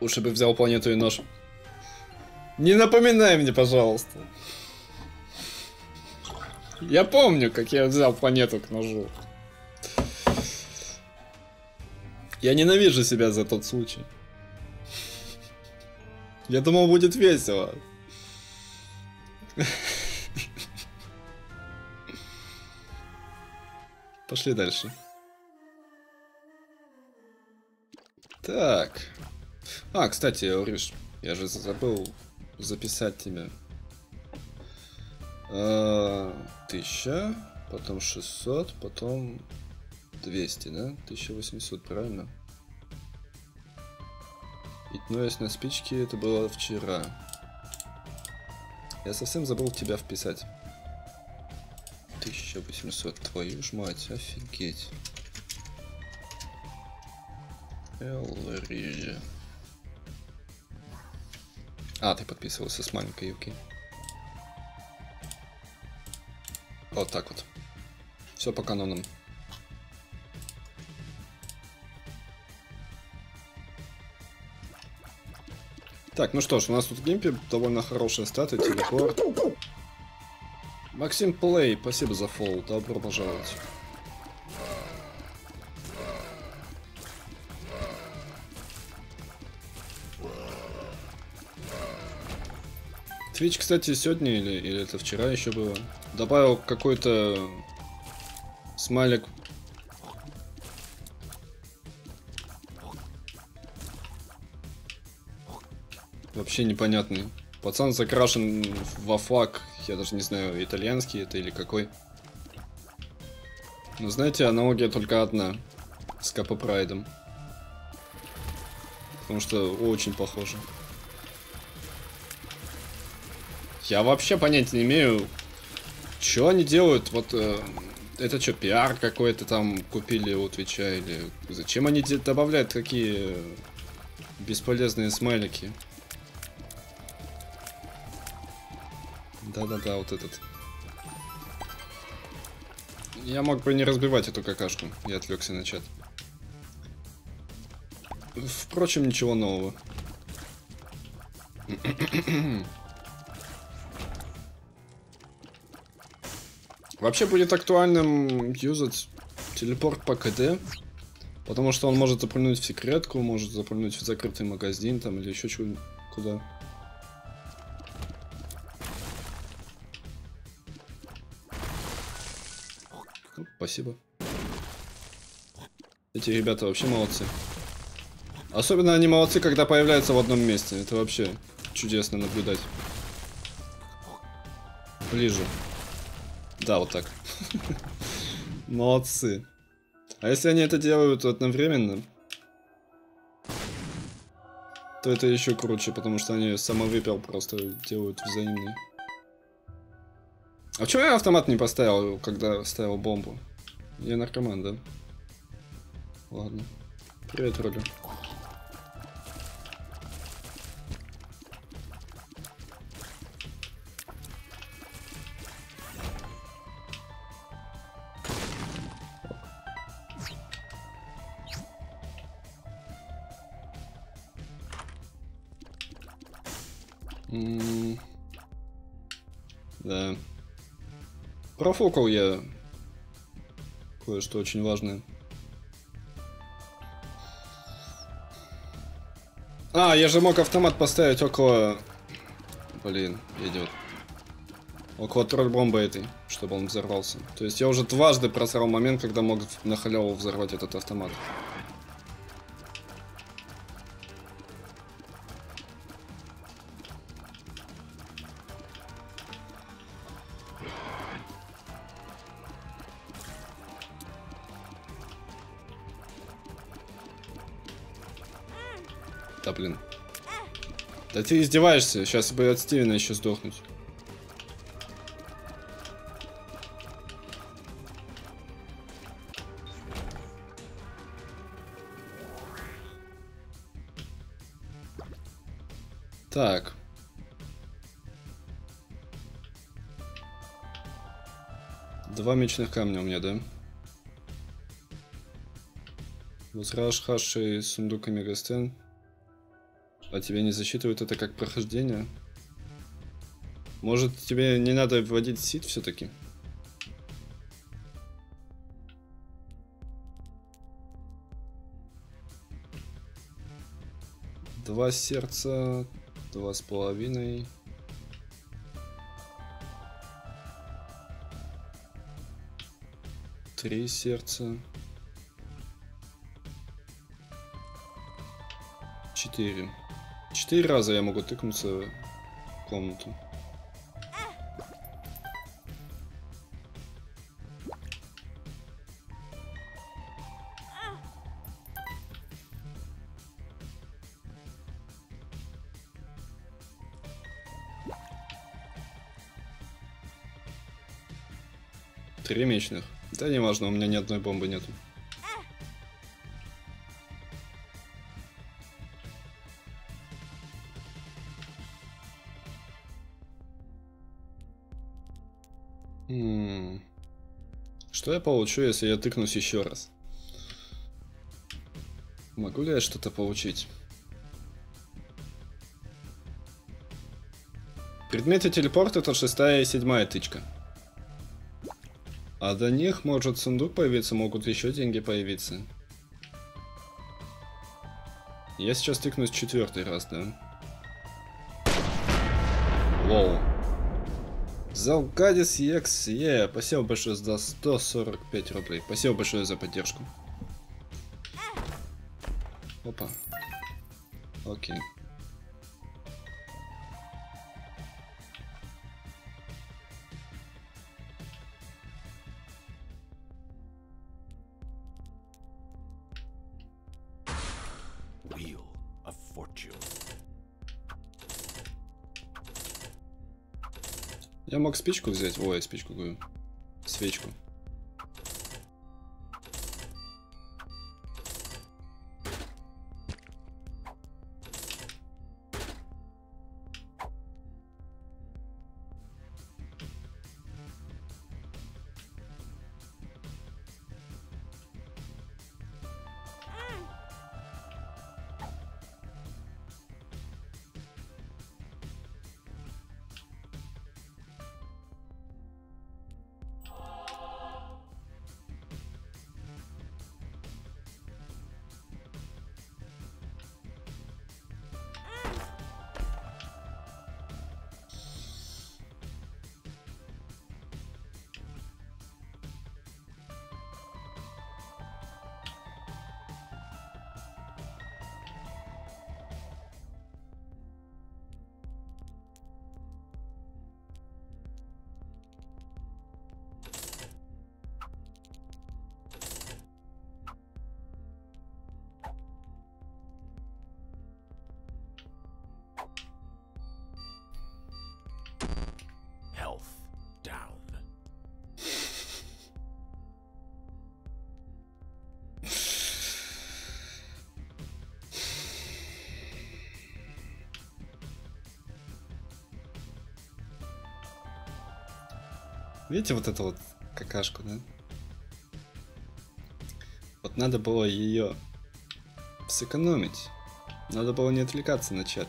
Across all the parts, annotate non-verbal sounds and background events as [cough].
Лучше бы взял планету и нож. Не напоминай мне, пожалуйста. Я помню, как я взял планету к ножу. Я ненавижу себя за тот случай. Я думал, будет весело. Пошли дальше. Так. А, кстати, Риш, я же забыл записать тебя. А, тысяча, потом 600, потом 200, да? 1800, правильно? И есть на спичке это было вчера. Я совсем забыл тебя вписать. 1800, твою ж мать, офигеть. Элриджи. А, ты подписывался с маленькой юбки. Вот так вот. Все по канонам. Так, ну что ж, у нас тут в геймпе довольно хорошие статы, телепорт. Максим Плей, спасибо за фолл, добро пожаловать. Твич, кстати, сегодня или, или это вчера еще было, добавил какой-то смайлик Вообще непонятный. Пацан закрашен во флаг, я даже не знаю, итальянский это или какой. Но знаете, аналогия только одна. С Капа Прайдом. Потому что очень похоже. Я вообще понятия не имею, что они делают. Вот э, это что, пиар какой-то там купили у Твича или зачем они добавляют такие бесполезные смайлики? Да-да-да, вот этот. Я мог бы не разбивать эту какашку. Я отвлекся на чат. Впрочем, ничего нового. [clears throat] Вообще будет актуальным юзать телепорт по КД, потому что он может запрыгнуть в секретку, может запрыгнуть в закрытый магазин там или еще чего куда. Спасибо. Эти ребята вообще молодцы. Особенно они молодцы, когда появляются в одном месте. Это вообще чудесно наблюдать. Ближе. Да, вот так. [laughs] Молодцы. А если они это делают одновременно, то это еще круче, потому что они самовыпил просто делают взаимный. А почему я автомат не поставил, когда ставил бомбу? Я наркоман, да? Ладно. Привет, Роля. Профукал я кое-что очень важное. А, я же мог автомат поставить около... Блин, идет. Около тролль-бомбы этой, чтобы он взорвался. То есть я уже дважды просрал момент, когда мог на халяву взорвать этот автомат. Ты издеваешься, сейчас бы от Стивена еще сдохнуть. Так. Два мечных камня у меня, да? Возраж, хаши, сундук и мегастен. А тебе не засчитывают это как прохождение? Может, тебе не надо вводить сид все-таки? Два сердца, два с половиной. Три сердца. Четыре. Четыре раза я могу тыкнуться в комнату. Три мечных. Да не важно, у меня ни одной бомбы нету. Что я получу, если я тыкнусь еще раз? Могу ли я что-то получить? Предметы телепорта это шестая и седьмая тычка. А до них может сундук появиться, могут еще деньги появиться. Я сейчас тыкнусь четвертый раз, да? Лоу. Залкадис е, спасибо большое за 145 рублей. Спасибо большое за поддержку. Опа. Окей. Спичку взять. Ой, спичку говорю. Свечку. Видите вот эту вот какашку, да? Вот надо было ее сэкономить. Надо было не отвлекаться на чат.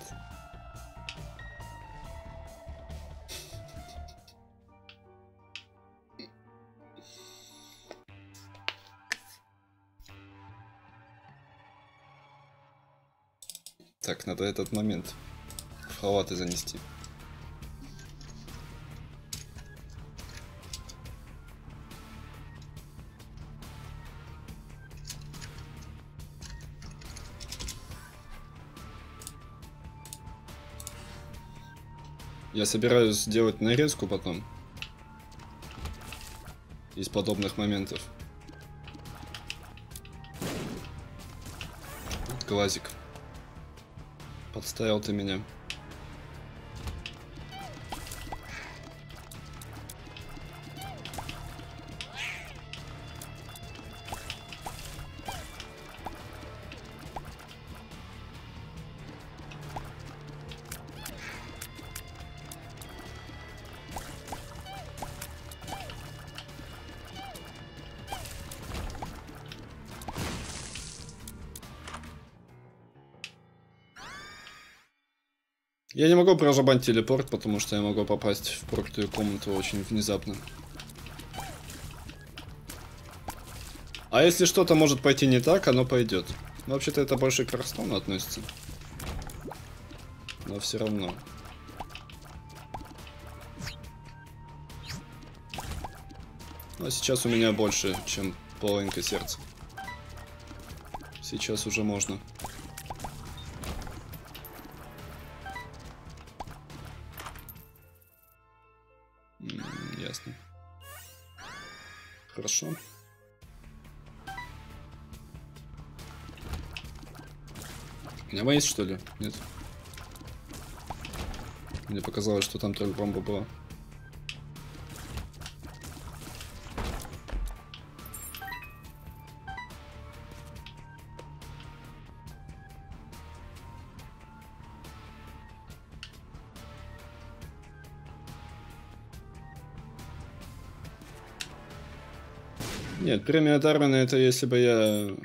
Так, надо этот момент в халаты занести. Я собираюсь сделать нарезку потом. Из подобных моментов. Глазик. Подставил ты меня. Я не могу прожабать телепорт, потому что я могу попасть в проклятую комнату очень внезапно. А если что-то может пойти не так, оно пойдет. Вообще-то это больше к Ростову относится. Но все равно. Но сейчас у меня больше, чем половинка сердца. Сейчас уже можно. Меня есть что ли? Нет. Мне показалось, что там только бомба была. Нет, премия Дарвина это если бы я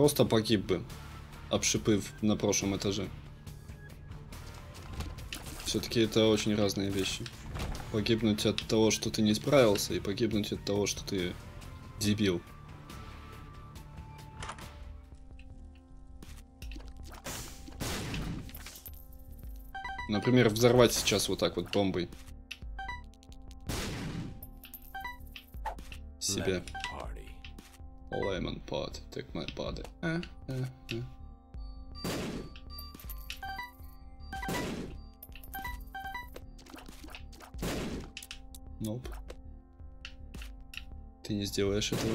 просто погиб бы, обшипыв на прошлом этаже. Все-таки это очень разные вещи. Погибнуть от того, что ты не справился, и погибнуть от того, что ты дебил. Например, взорвать сейчас вот так вот бомбой. Себя. Lemon pot, take my body. А, а, а. Nope. Ты не сделаешь этого.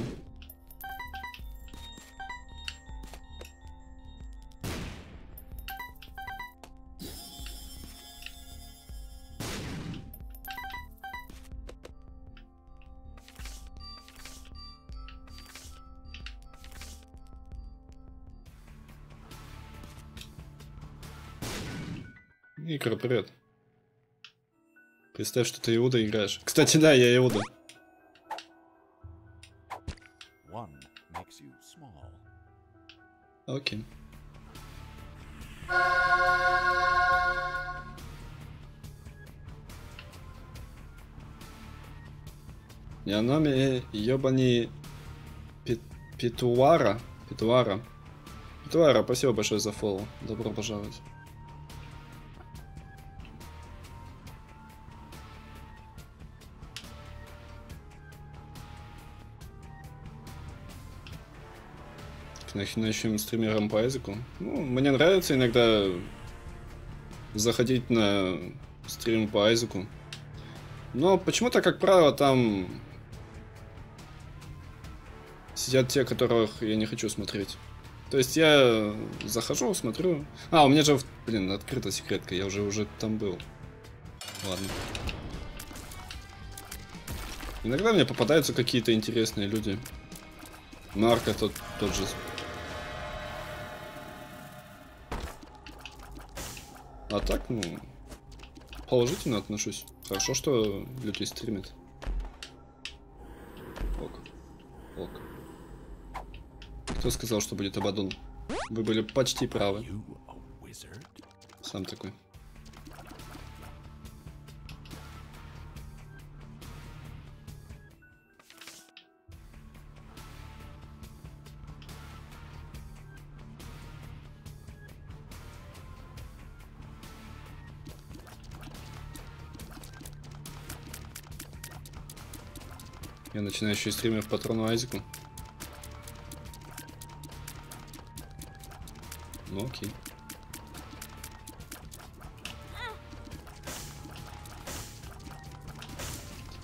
Икра, привет. Представь, что ты Иуда играешь. Кстати, да, я Иуда. One makes you small. Окей. Янами ёбани Пет- Петуара. Петуара. Петуара, спасибо большое за фоллоу. Добро пожаловать. К начинающим стримерам по Айзеку. Ну, мне нравится иногда заходить на стрим по Айзеку. Но почему-то, как правило, там сидят те, которых я не хочу смотреть. То есть я захожу, смотрю. А, у меня же, блин, открыта секретка, я уже уже там был. Ладно. Иногда мне попадаются какие-то интересные люди. Марка тот, тот же. А так, ну, положительно отношусь. Хорошо, что люди стримят. Ок. Ок. Кто сказал, что будет Абадон? Вы были почти правы. Сам такой. Начинающий стример по патрону Айзеку. Ну окей.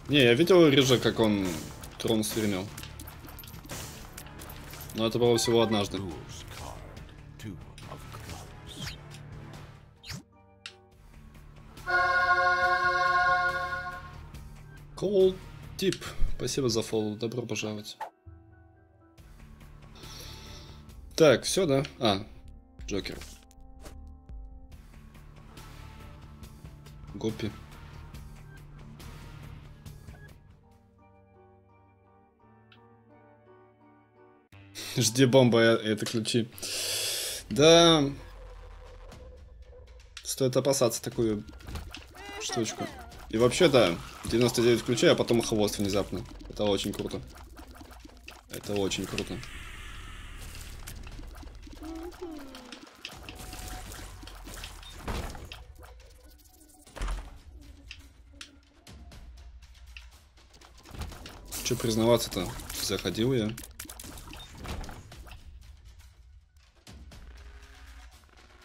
Не, я видел Рижа, как он трон стримил. Но это было всего однажды. Cold Tip. Спасибо за фоллоу. Добро пожаловать. Так, все, да? А, Джокер. Гоппи. [laughs] Жди бомба, это ключи. Да, Стоит опасаться такую штучку. И вообще, да, 99 ключей, а потом хвост внезапно. Это очень круто. Это очень круто. Че признаваться-то? Заходил я.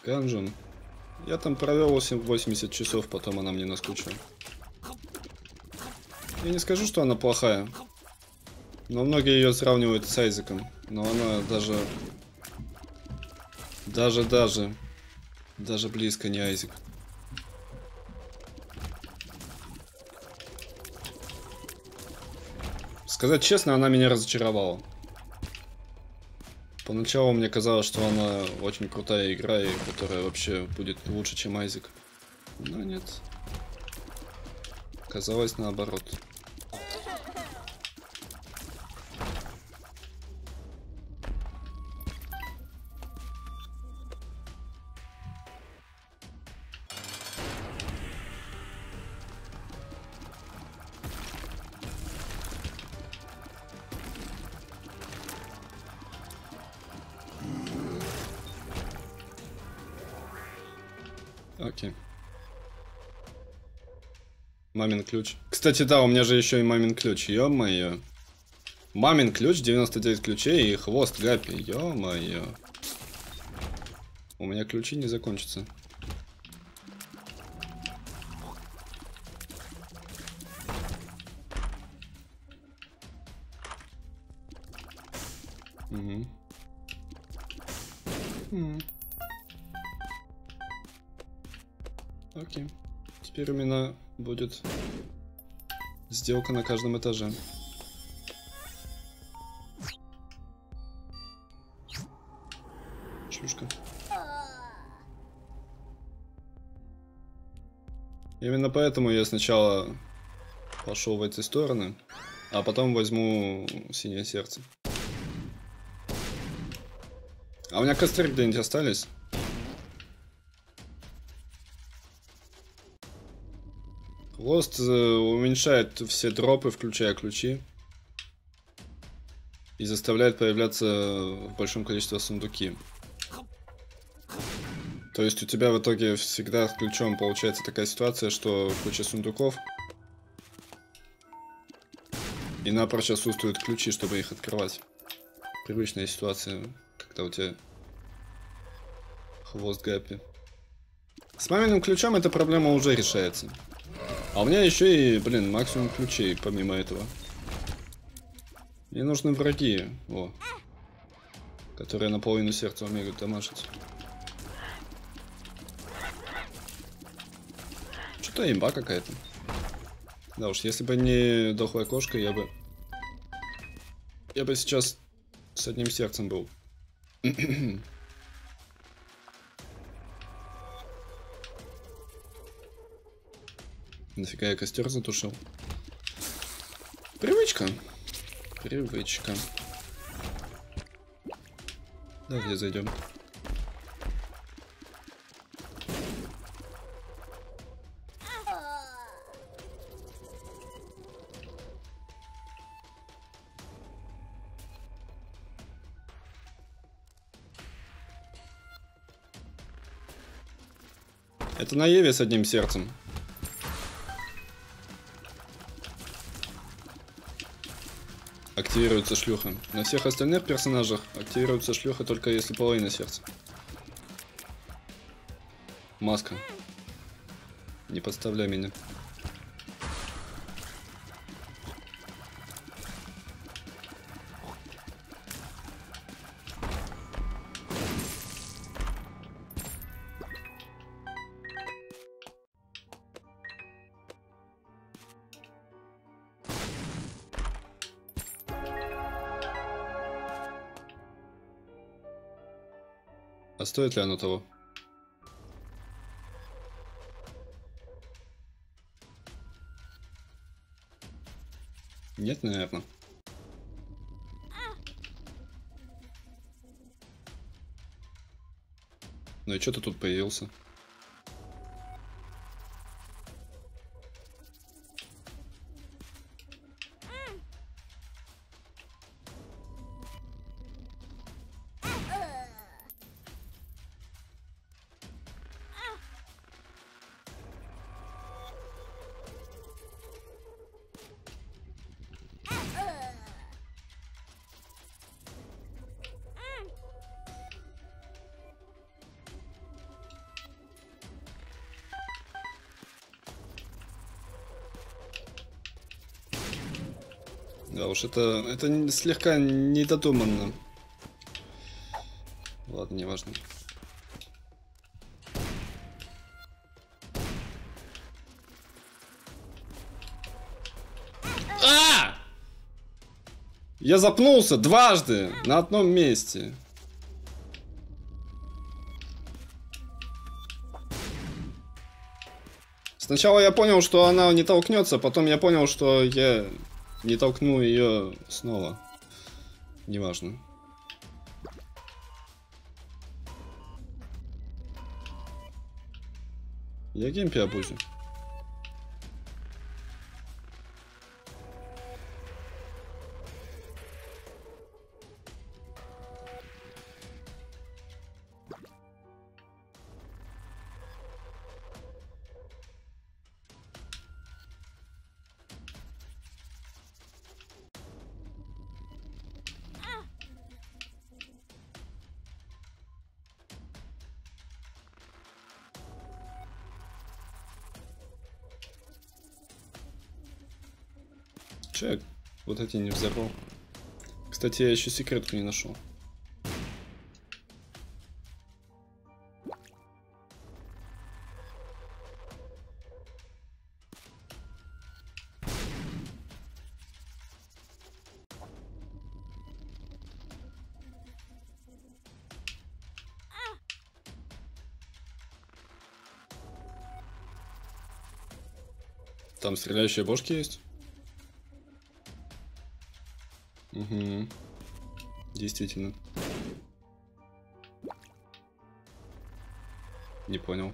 Ганжен. Я там провел 80 часов, потом она мне наскучила. Я не скажу, что она плохая. Но многие ее сравнивают с Айзеком. Но она даже... Даже, даже... Даже близко не Айзек. Сказать честно, она меня разочаровала. Поначалу мне казалось, что она очень крутая игра, и которая вообще будет лучше, чем Айзек. Но нет. Казалось наоборот. Мамин ключ. Кстати, да, у меня же еще и мамин ключ. Ё-моё. Мамин ключ, 99 ключей и хвост Гапи. Ё-моё. У меня ключи не закончатся. Теперь у меня будет сделка на каждом этаже. Чушка. Именно поэтому я сначала пошел в эти стороны, а потом возьму синее сердце. А у меня костры где-нибудь остались? Хвост уменьшает все дропы, включая ключи. И заставляет появляться в большом количестве сундуки. То есть у тебя в итоге всегда с ключом получается такая ситуация, что куча сундуков. И напрочь отсутствуют ключи, чтобы их открывать. Привычная ситуация, когда у тебя хвост гэпи. С маминым ключом эта проблема уже решается. А у меня еще и, блин, максимум ключей, помимо этого. Мне нужны враги, о, которые наполовину сердца умеют дамажить. Что-то имба какая-то. Да уж, если бы не дохлая кошка, я бы... Я бы сейчас с одним сердцем был. [clears throat] Нафига я костер затушил? Привычка. Привычка. Давай зайдем. Это на Еве с одним сердцем. Активируется шлюха. На всех остальных персонажах активируется шлюха только если половина сердца. Маска. Не подставляй меня. Стоит ли оно того? Нет, наверное. Ну и что ты тут появился? Уж, это, это слегка недодуманно. Ладно, неважно. А! Я запнулся дважды на одном месте. Сначала я понял, что она не толкнется, потом я понял, что я не толкну ее снова. Неважно. Я геймпи обузю. Че вот эти не взорвал? Кстати, я еще секретку не нашел. Там стреляющие бошки есть? Действительно. Не понял.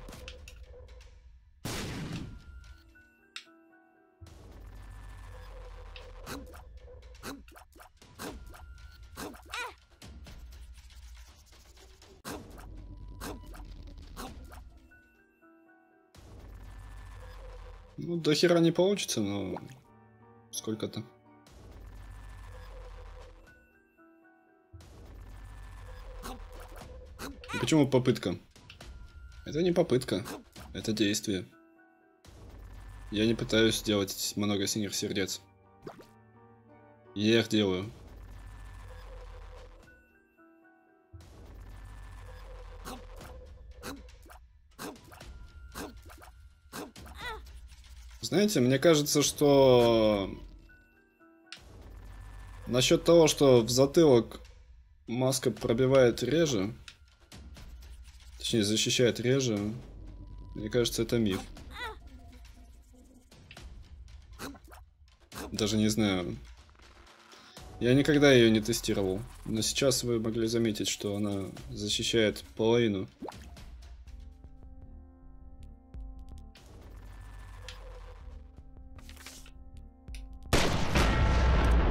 Ну, до хера не получится, но сколько-то. Почему попытка? Это не попытка, это действие. Я не пытаюсь сделать много синих сердец. Я их делаю. Знаете, мне кажется, что насчет того, что в затылок маска пробивает реже, точнее защищает реже, мне кажется, это миф. Даже не знаю. Я никогда ее не тестировал, но сейчас вы могли заметить, что она защищает половину.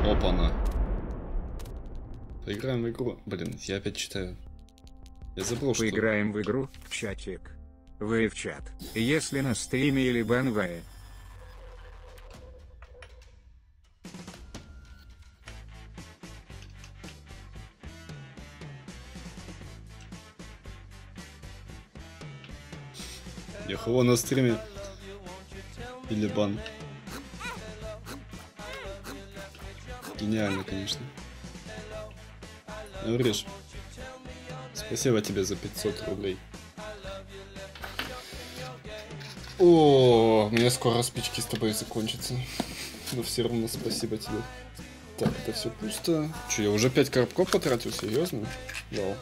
Опа-на. Поиграем в игру. Блин, я опять читаю. Я забыл, что... Поиграем в игру, чатик. Вы в чат. Если на стриме или банвае. Я хло на стриме. Или бан. Гениально, конечно. Говоришь. Спасибо тебе за 500 рублей. О, мне скоро спички с тобой закончатся. Но все равно спасибо тебе. Так, это все пусто. Че, я уже 5 коробков потратил, серьезно? Вау.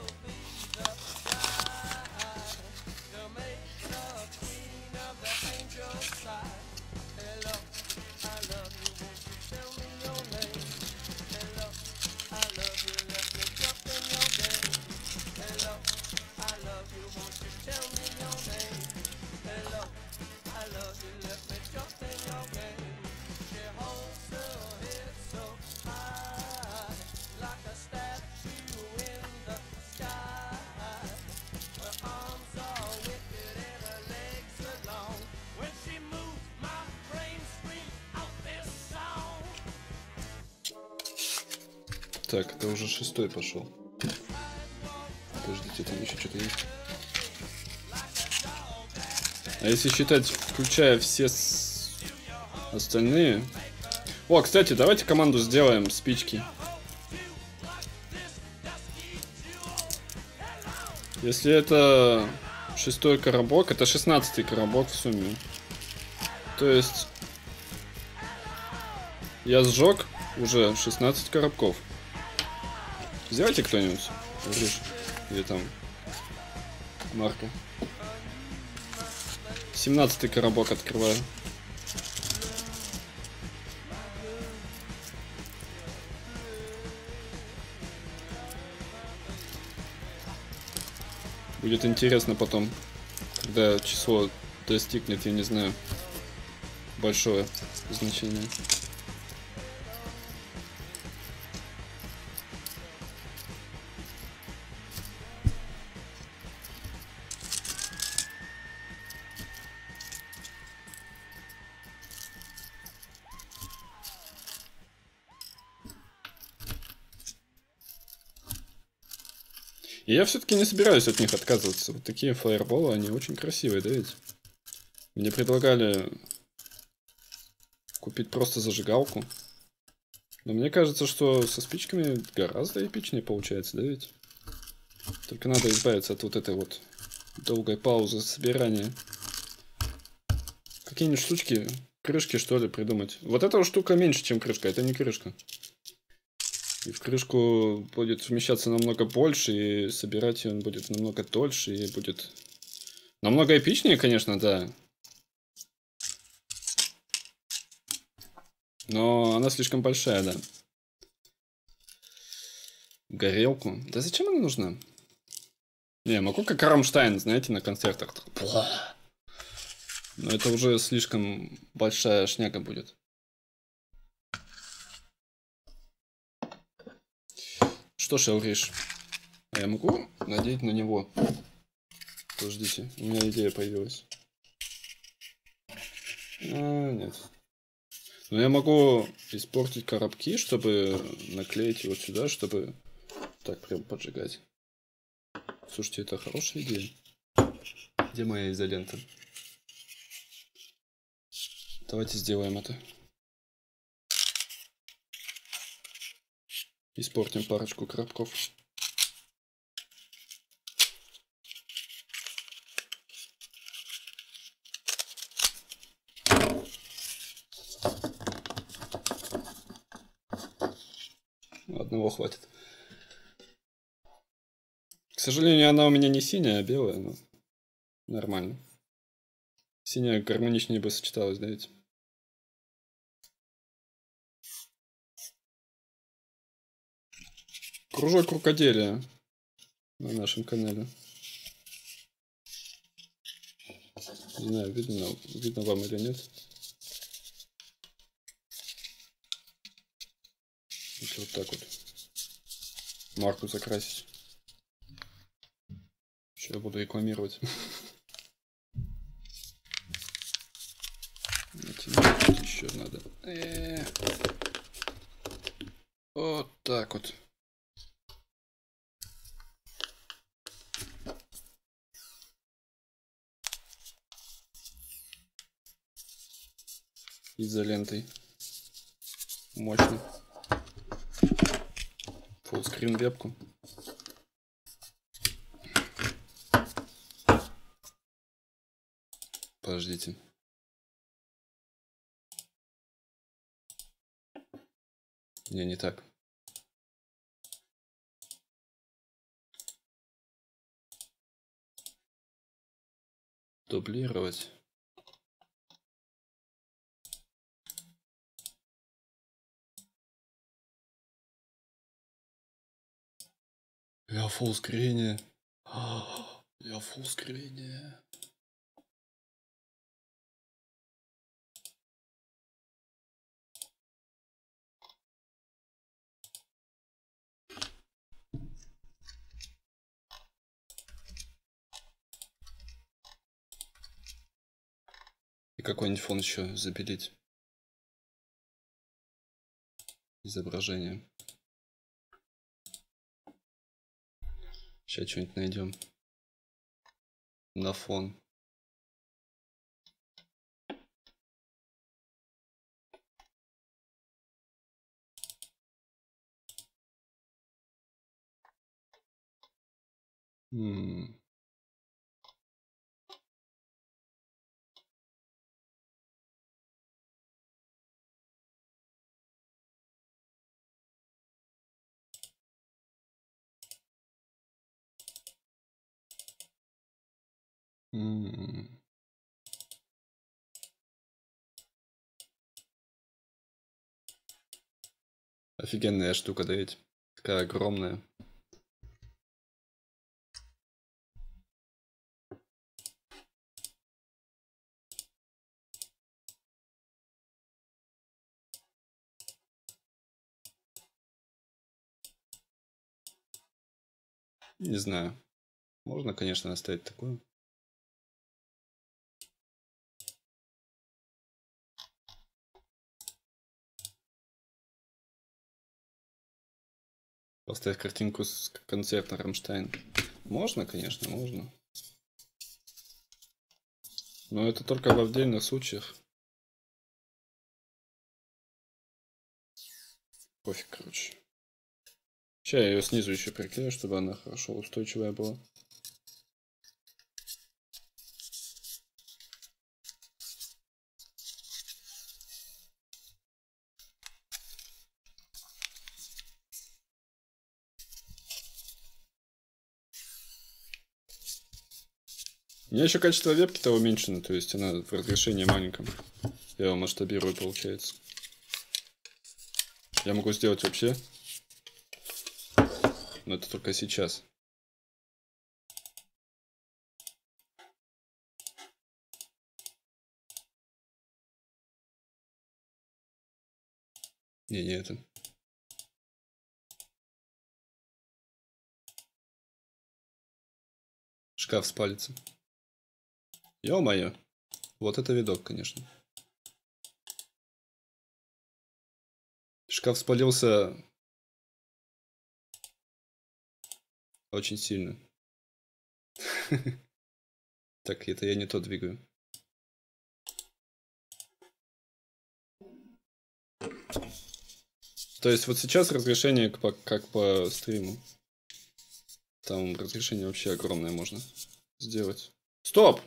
Шестой пошел. Подождите, там еще что-то есть. А если считать, включая все с- остальные... О, кстати, давайте команду сделаем спички. Если это шестой коробок, это шестнадцатый коробок в сумме. То есть я сжег уже 16 коробков. Сделайте кто-нибудь. Или там Марка. 17 коробок открываю. Будет интересно потом, когда число достигнет, я не знаю, большое значение. И я все-таки не собираюсь от них отказываться. Вот такие фаерболы, они очень красивые, да ведь? Мне предлагали купить просто зажигалку. Но мне кажется, что со спичками гораздо эпичнее получается, да ведь? Только надо избавиться от вот этой вот долгой паузы собирания. Какие-нибудь штучки, крышки что ли придумать. Вот эта штука меньше, чем крышка, это не крышка. В крышку будет вмещаться намного больше, и собирать он будет намного дольше, и будет намного эпичнее, конечно, да. Но она слишком большая, да. Горелку. Да зачем она нужна? Не, могу как Рамштайн, знаете, на концертах. Но это уже слишком большая шняга будет. Что ж, Ауриш, я могу надеть на него? Подождите, у меня идея появилась. А, нет. Но я могу испортить коробки, чтобы наклеить его сюда, чтобы так прям поджигать. Слушайте, это хорошая идея. Где моя изолента? Давайте сделаем это. Испортим парочку коробков. Одного хватит. К сожалению, она у меня не синяя, а белая, но нормально. Синяя гармоничнее бы сочеталась, да ведь? Кружок рукоделия на нашем канале. Не знаю, видно, видно вам или нет. Если вот так вот марку закрасить. Еще я буду рекламировать. Еще надо. Э. Вот так вот. Изолентой. Мощно. Фуллскрин вебку. Подождите. Не, не так. Дублировать. Я в фуллскрине. [gasps] Я в фуллскрине. И какой-нибудь фон еще запилить. Изображение. Сейчас что-нибудь найдем. На фон. М -м. Офигенная штука, да ведь? Такая огромная. Не знаю. Можно, конечно, оставить такую. Поставь картинку с концерта Рамштайн. Можно, конечно, можно. Но это только в отдельных случаях. Пофиг, короче. Сейчас я ее снизу еще приклею, чтобы она хорошо устойчивая была. У меня еще качество вебки-то уменьшено, то есть она в разрешении маленьком. Я его масштабирую, получается. Я могу сделать вообще. Но это только сейчас. Не, не это. Шкаф спалится. Ё-моё. Вот это видок, конечно. Шкаф спалился очень сильно. [laughs] Так, это я не то двигаю. То есть вот сейчас разрешение как по, как по стриму. Там разрешение вообще огромное можно сделать. Стоп!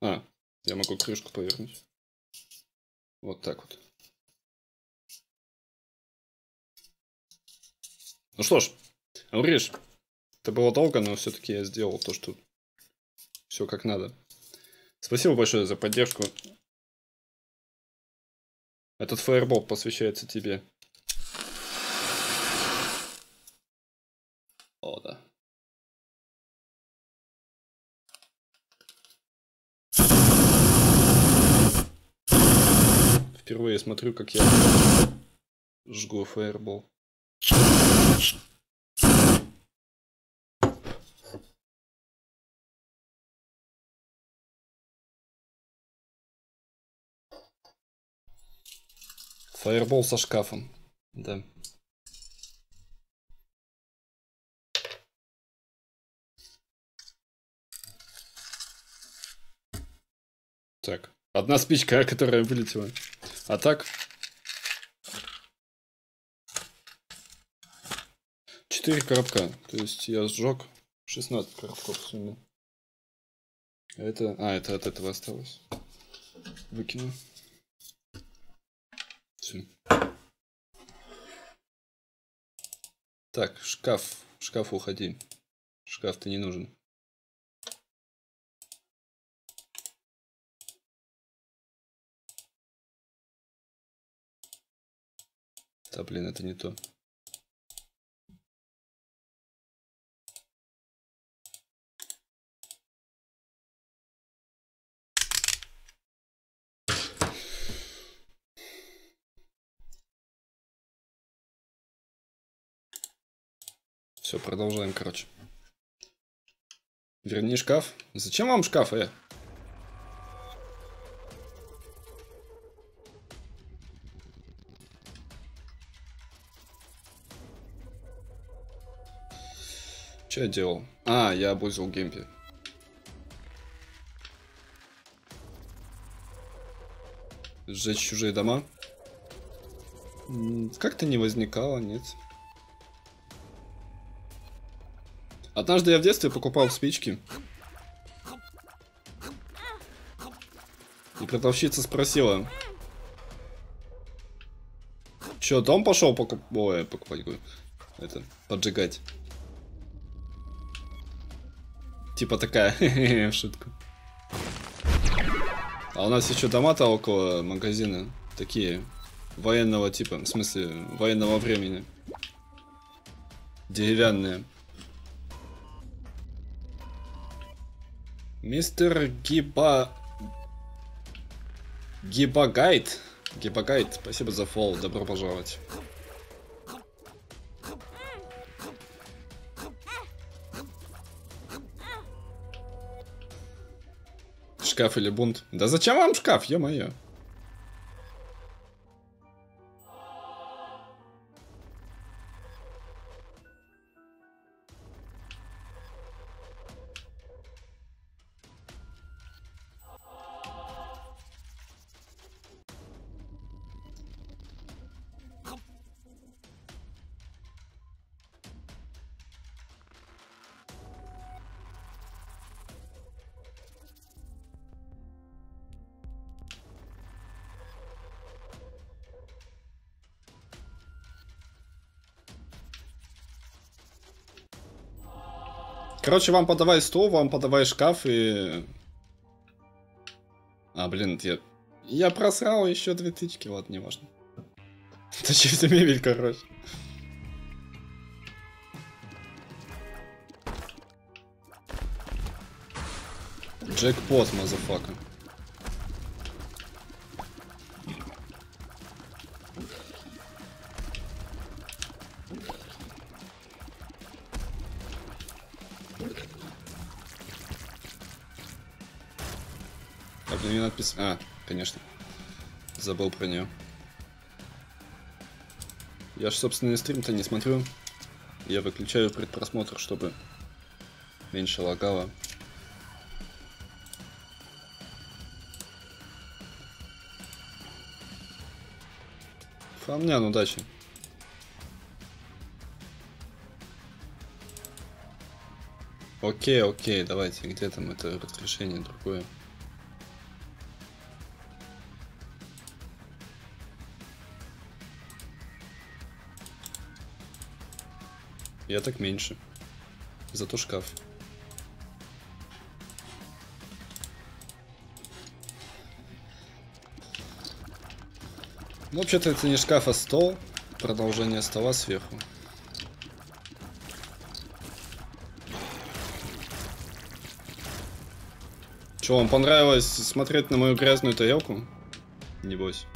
А, я могу крышку повернуть. Вот так вот. Ну что ж, Ауриш, это было долго, но все-таки я сделал то, что все как надо. Спасибо большое за поддержку. Этот фаербол посвящается тебе. О, да. Впервые смотрю, как я жгу фаербол. Фаербол со шкафом. Да. Так. Одна спичка, которая вылетела. А так... Четыре коробка. То есть я сжег 16 коробков в сумме. Это... А, это от этого осталось. Выкину. Все. Так, шкаф. Шкаф уходи. Шкаф ты не нужен. Да, блин, это не то. Все, продолжаем, короче. Верни шкаф. Зачем вам шкаф, э? Что я делал? А, я обузил геймпи. Сжечь чужие дома? Как-то не возникало, нет. Однажды я в детстве покупал спички. И продавщица спросила. Че, дом пошел покуп... Ой, покупать. Это, поджигать. Типа такая, [laughs] в шутку. А у нас еще дома-то около магазина. Такие, военного типа, в смысле, военного времени. Деревянные. Мистер Гиба... Гибагайд. Гибагайд, спасибо за фол, добро пожаловать. Шкаф или бунт? Да зачем вам шкаф, ё-моё? Короче, вам подавай стол, вам подавай шкаф и... А, блин, я... Я просрал еще две тычки, важно. [laughs] Это чисто мебель, короче. Джекпот, motherfucker. Забыл про нее. Я же, собственно, стрим-то не смотрю. Я выключаю предпросмотр, чтобы меньше лагало. Фамнян, удачи. Окей, окей, давайте, где там это разрешение другое? Я так меньше. Зато шкаф. Ну, вообще-то это не шкаф, а стол. Продолжение стола сверху. Че, вам понравилось смотреть на мою грязную тарелку? Небось.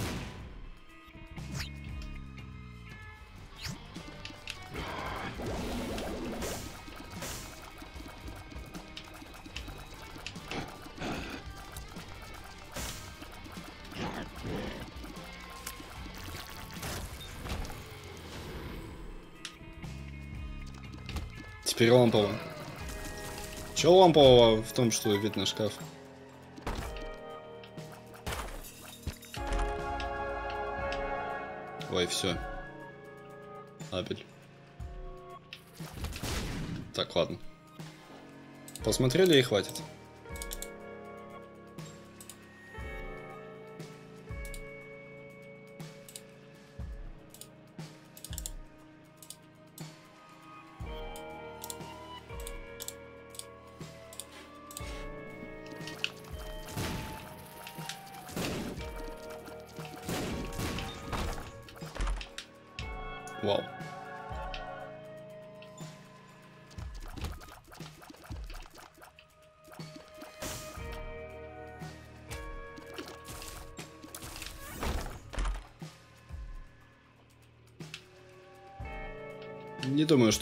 Теперь лампово. Че лампового в том, что вид на шкаф? Ой, все. Абель. Так, ладно. Посмотрели и хватит.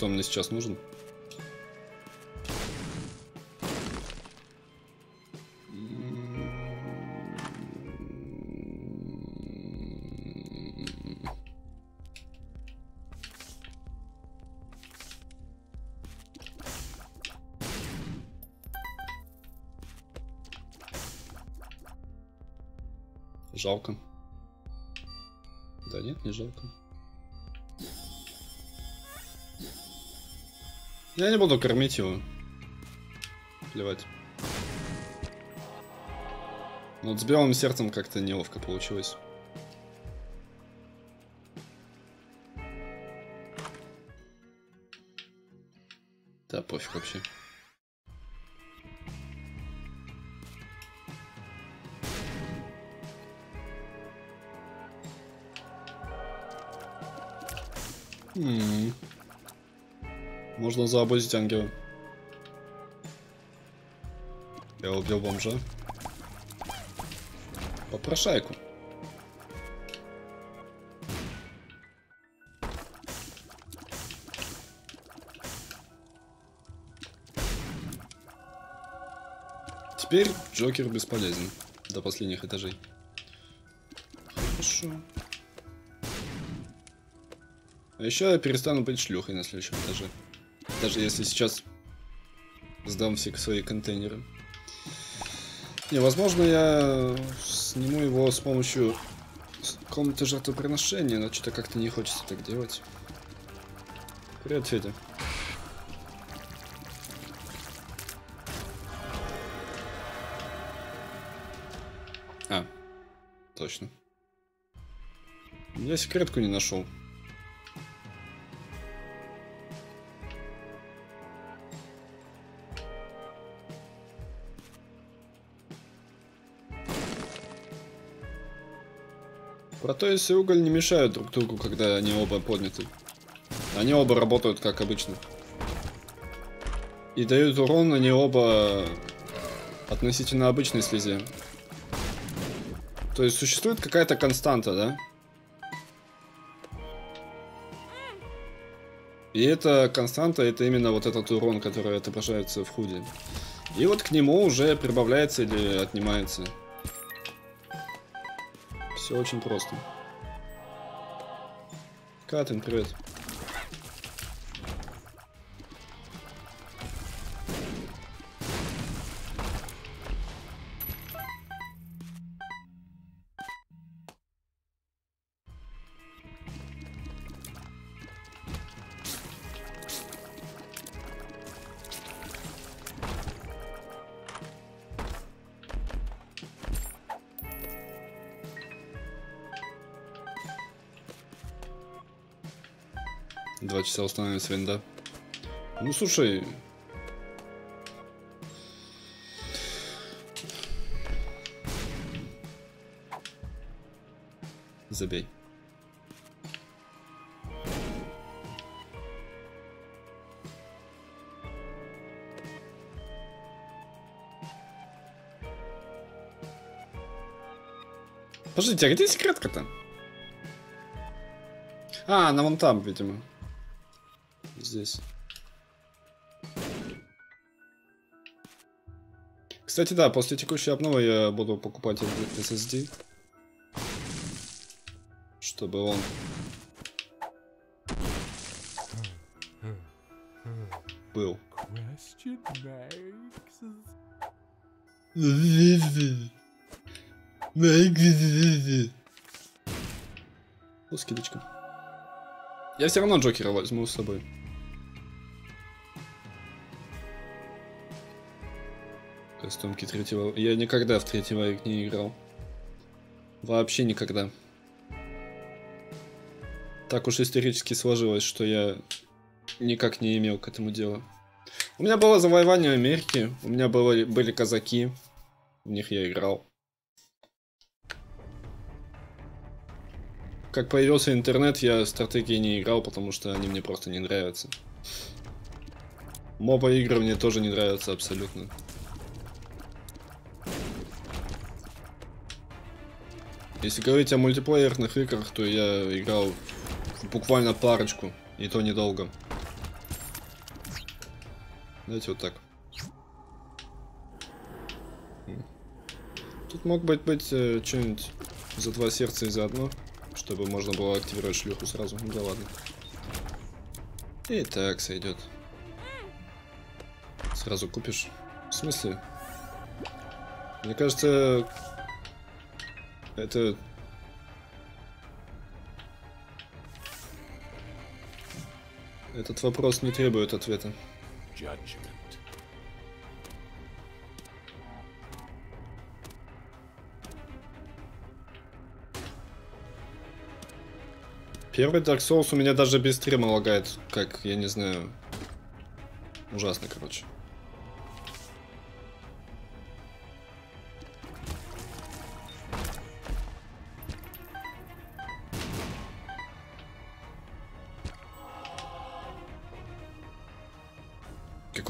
Что он мне сейчас нужен. Жалко. Да нет, не жалко. Я не буду кормить его. Плевать. Вот с белым сердцем как-то неловко получилось. Да, пофиг вообще. Можно заобузить ангела. Я убил бомжа. Попрошайку. Теперь Джокер бесполезен до последних этажей. Хорошо. А еще я перестану быть шлюхой на следующем этаже. Даже если сейчас сдам все свои контейнеры. Не, возможно, я сниму его с помощью комнаты жертвоприношения, но что-то как-то не хочется так делать. Привет, Федя. А, точно. Я секретку не нашел. Протоис и уголь не мешают друг другу, когда они оба подняты. Они оба работают как обычно. И дают урон они оба относительно обычной слезе. То есть существует какая-то константа, да? И эта константа, это именно вот этот урон, который отображается в худе. И вот к нему уже прибавляется или отнимается. Все очень просто. Катин, привет. Два часа устанавливается винда. Ну слушай. Забей. Подождите, а где секретка-то? А, она вон там, видимо. Здесь. Кстати, да, после текущей обновы я буду покупать SSD. Чтобы он... Был. Ну, скидочка. Я все равно Джокера возьму с собой. Костюмки третьего... Я никогда в третий варик не играл. Вообще никогда. Так уж исторически сложилось, что я никак не имел к этому дела. У меня было завоевание Америки, у меня было, были казаки, в них я играл. Как появился интернет, я стратегии не играл, потому что они мне просто не нравятся. Моба игры мне тоже не нравятся абсолютно. Если говорить о мультиплеерных играх, то я играл буквально парочку, и то недолго. Давайте вот так. Тут мог быть быть э, что-нибудь за два сердца и за одно, чтобы можно было активировать шлюху сразу. Ну да ладно. И так сойдет. Сразу купишь. В смысле? Мне кажется, это... Этот вопрос не требует ответа. Первый Dark Souls у меня даже без стрима лагает, как, я не знаю. Ужасно, короче.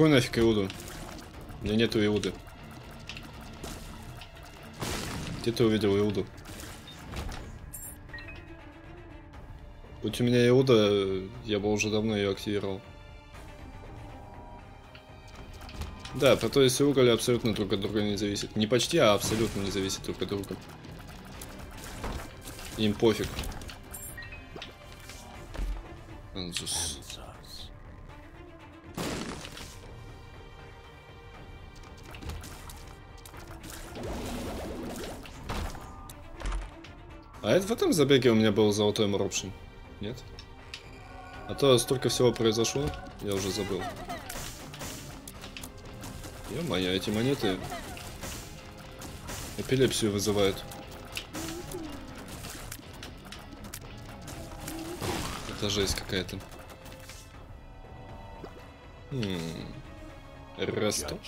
Какой нафиг Иуду? У меня нету Иуды. Где ты увидел Иуду? Будь у меня Иуда, я бы уже давно ее активировал. Да, про то и уголь абсолютно друг от друга не зависит. Не почти, а абсолютно не зависит друг от друга. Им пофиг. Анзус. А это в этом забеге у меня был золотой морпшин? Нет? А то столько всего произошло, я уже забыл. Ё-моё, эти монеты эпилепсию вызывают. Это жесть какая-то. Хм. Расту.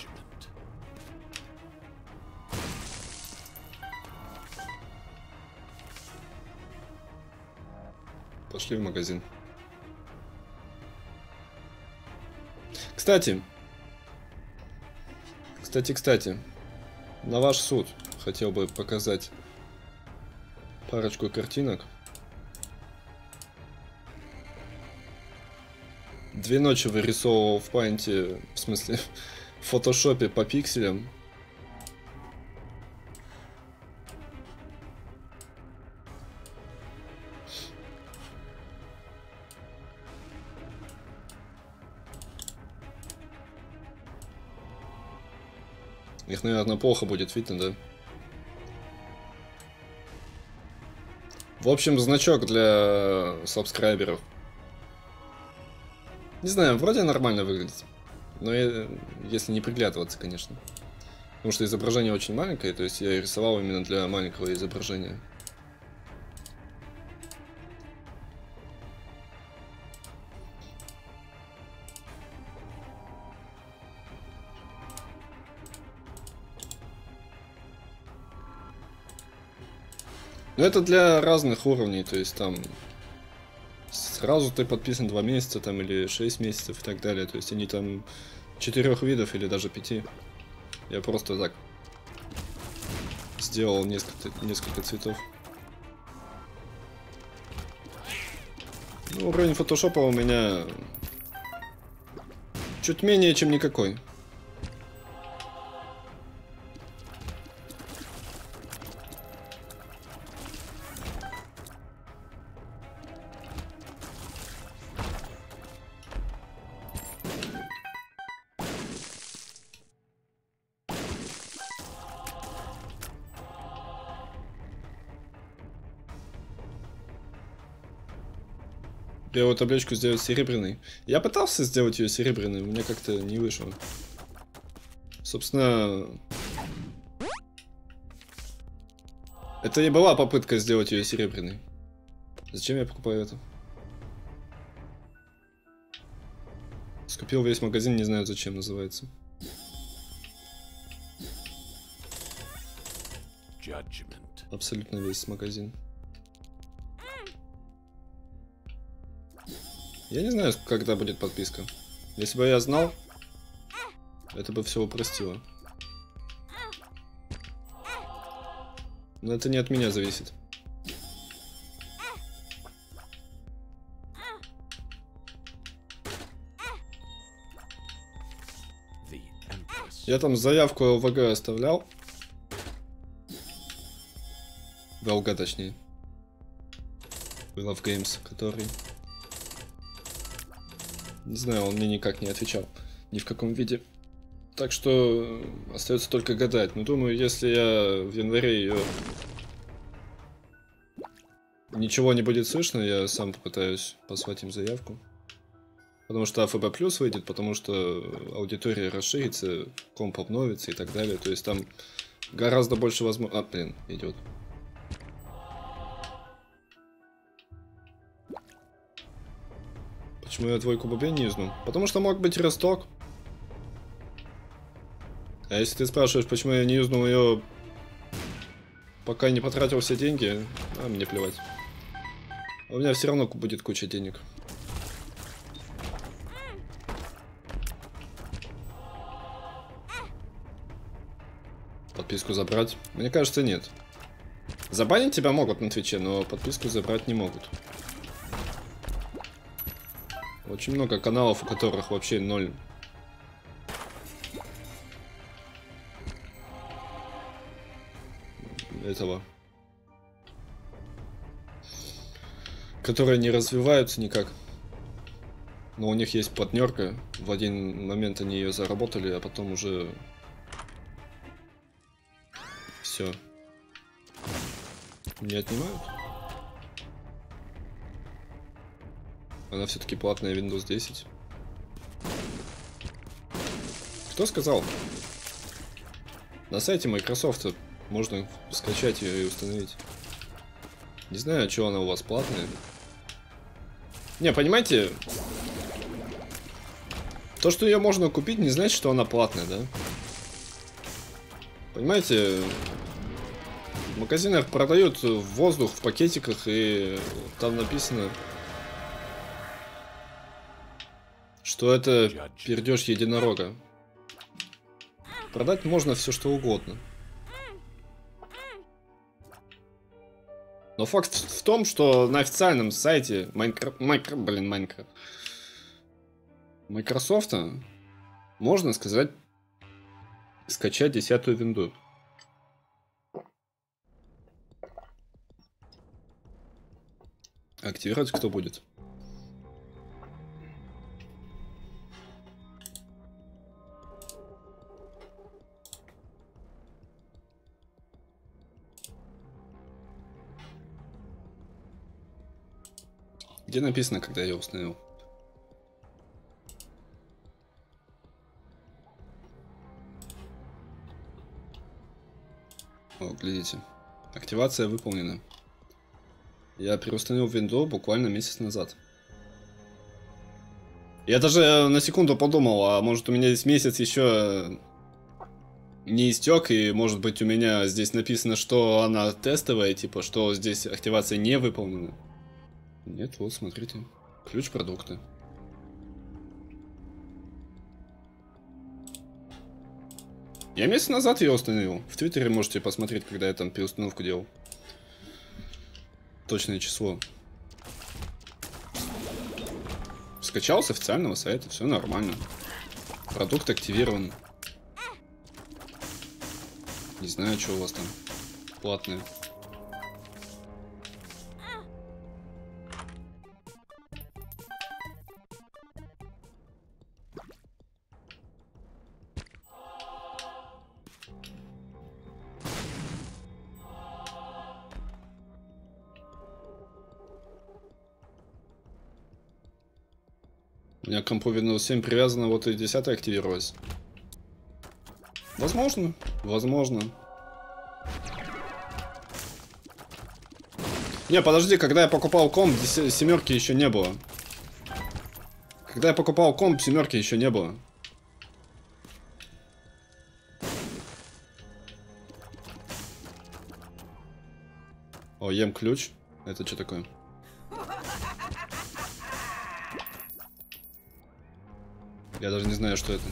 Пошли в магазин. Кстати. Кстати, кстати. На ваш суд хотел бы показать парочку картинок. Две ночи вырисовывал в памяти, в смысле, [laughs] в фотошопе по пикселям. Наверное, плохо будет видно, да? В общем, значок для сабскрайберов. Не знаю, вроде нормально выглядит. Но я- если не приглядываться, конечно. Потому что изображение очень маленькое, то есть я рисовал именно для маленького изображения. Но это для разных уровней, то есть там сразу ты подписан 2 месяца там или 6 месяцев и так далее. То есть они там четырех видов или даже пяти. Я просто так сделал несколько, несколько цветов. Ну, уровень фотошопа у меня чуть менее, чем никакой. Белую табличку сделать серебряной. Я пытался сделать ее серебряной, у меня как-то не вышло. Собственно... Это и была попытка сделать ее серебряной. Зачем я покупаю это? Скупил весь магазин, не знаю зачем называется. Абсолютно весь магазин. Я не знаю, когда будет подписка. Если бы я знал, это бы все упростило. Но это не от меня зависит. Я там заявку ЛВГ оставлял. В ЛГ точнее. Love Games, который... Не знаю, он мне никак не отвечал. Ни в каком виде. Так что э, остается только гадать. Но думаю, если я в январе ее... Ничего не будет слышно, я сам попытаюсь послать им заявку. Потому что АФБ плюс выйдет, потому что аудитория расширится, комп обновится и так далее. То есть там гораздо больше возможностей... А, блин, идет. Почему я двойку бубе не юзнул? Потому что мог быть росток. А если ты спрашиваешь, почему я не юзнул ее, пока не потратил все деньги, а мне плевать. У меня все равно будет куча денег. Подписку забрать? Мне кажется, нет. Забанить тебя могут на Твиче, но подписку забрать не могут. Очень много каналов, у которых вообще ноль. Этого. Которые не развиваются никак. Но у них есть партнерка. В один момент они ее заработали, а потом уже... Все. Не отнимают? Она все-таки платная Windows 10. Кто сказал? На сайте Microsoft можно скачать ее и установить. Не знаю, что она у вас платная. Не, понимаете, то, что ее можно купить, не значит, что она платная, да? Понимаете, в магазинах продают воздух в пакетиках, и там написано что это пердеж единорога. Продать можно все что угодно. Но факт в том, что на официальном сайте Майнкрафт... Блин, Майнкрафт... Microsoft можно сказать скачать десятую винду. Активировать кто будет? Где написано, когда я установил? О, глядите. Активация выполнена. Я переустановил Windows буквально месяц назад. Я даже на секунду подумал, а может у меня здесь месяц еще не истек, и может быть у меня здесь написано, что она тестовая, типа, что здесь активация не выполнена. Нет, вот, смотрите. Ключ продукта. Я месяц назад ее установил. В Твиттере можете посмотреть, когда я там переустановку делал. Точное число. Скачал с официального сайта, все нормально. Продукт активирован. Не знаю, что у вас там платное. Меня компу Windows 7 привязано, вот и 10 активировалось. Возможно, возможно. Не, подожди, когда я покупал комп, семерки еще не было. Когда я покупал комп, семерки еще не было. О, ем ключ. Это что такое? Я даже не знаю, что это.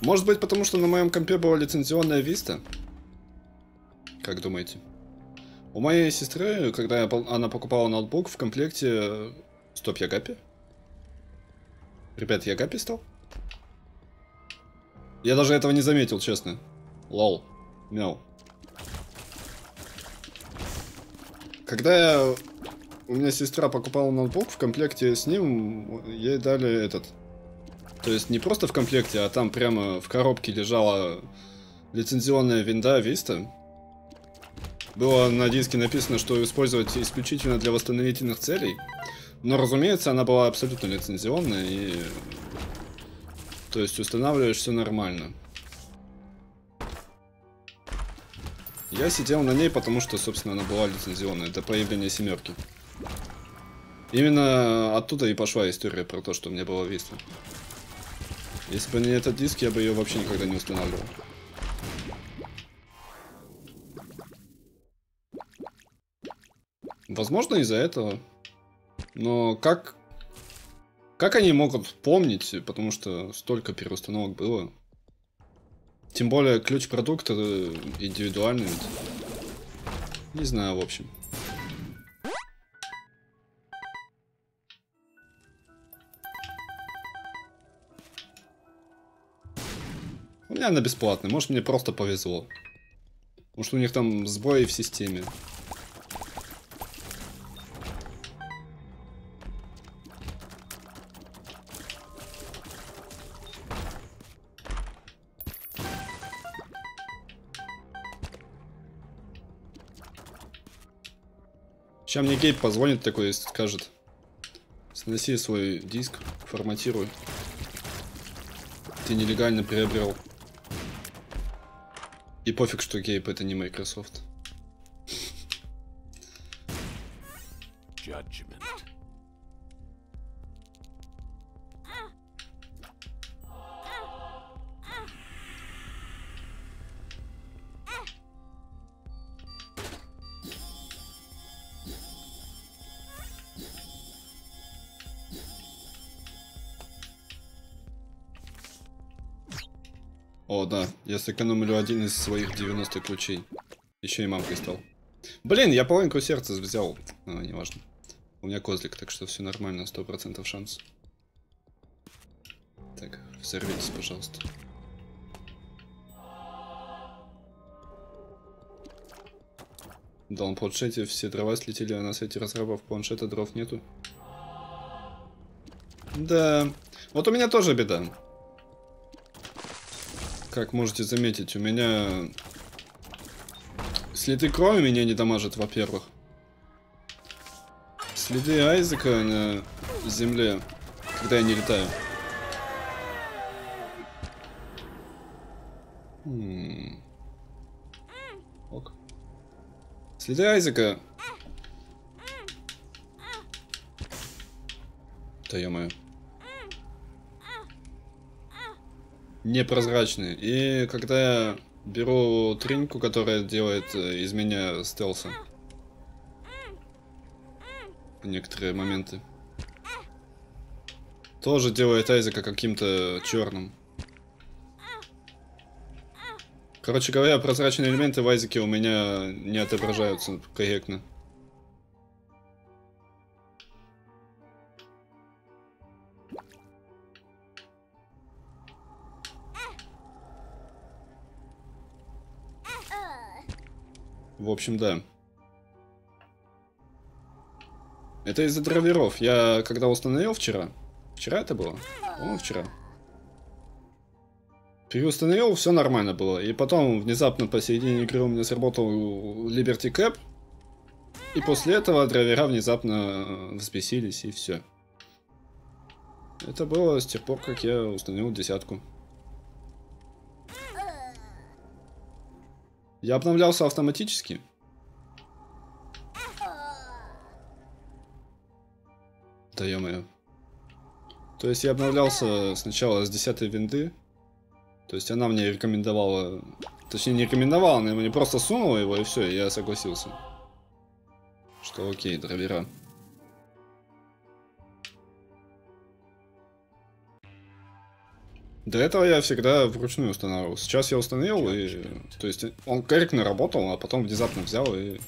Может быть, потому что на моем компе была лицензионная Vista? Как думаете? У моей сестры, когда я, она покупала ноутбук, в комплекте... Стоп, я Гапи? Ребят, я Гапи стал? Я даже этого не заметил, честно. Лол. Мяу. Когда я у меня сестра покупала ноутбук, в комплекте с ним ей дали этот. То есть не просто в комплекте, а там прямо в коробке лежала лицензионная винда Vista. было на диске написано, что использовать исключительно для восстановительных целей. Но, разумеется, она была абсолютно лицензионная и... То есть устанавливаешь все нормально. Я сидел на ней, потому что, собственно, она была лицензионная до появления семерки. Именно оттуда и пошла история про то, что мне было весело. Если бы не этот диск, я бы ее вообще никогда не устанавливал. Возможно, из-за этого. Но как... Как они могут помнить, потому что столько переустановок было? Тем более ключ продукта индивидуальный. Ведь. Не знаю, в общем. Меня она бесплатная, может мне просто повезло. Может у них там сбои в системе. Сейчас мне Гейб позвонит такой и скажет. Сноси свой диск, форматируй. Ты нелегально приобрел. И пофиг, что Гейб это не Microsoft. Сэкономлю один из своих 90 ключей. Еще и мамкой стал. Блин, я половинку сердца взял. А, неважно. У меня козлик, так что все нормально, 100% шанс. Так, взорвитесь, пожалуйста. Да, на планшете все дрова слетели, а на сайте разрабов планшета дров нету. Да, вот у меня тоже беда. Как можете заметить, у меня следы крови меня не дамажат, во-первых. Следы Айзека на земле, когда я не летаю. М Ок. Следы Айзека. Да ё-моё. Непрозрачные. И когда я беру тринку, которая делает э, из меня стелса. Некоторые моменты. Тоже делает Айзека каким-то черным. Короче говоря, прозрачные элементы в Айзеке у меня не отображаются корректно. В общем, да. Это из-за драйверов. Я когда установил вчера. Вчера это было? О, вчера. Переустановил, все нормально было. И потом внезапно посередине игры у меня сработал Liberty Cap. И после этого драйвера внезапно взбесились и все. Это было с тех пор, как я установил десятку. Я обновлялся автоматически. Да ё То есть я обновлялся сначала с 10 винды. То есть она мне рекомендовала... Точнее, не рекомендовала, она мне просто сунула его, и все, я согласился. Что окей, драйвера. До этого я всегда вручную устанавливал. Сейчас я установил, и... То есть он корректно работал, а потом внезапно взял и...